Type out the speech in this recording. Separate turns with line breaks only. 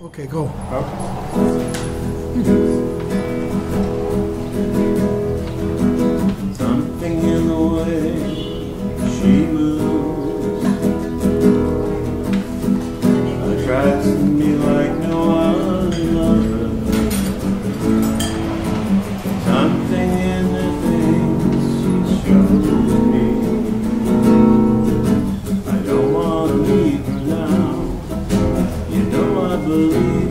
Okay, go.
Something mm-hmm. Believe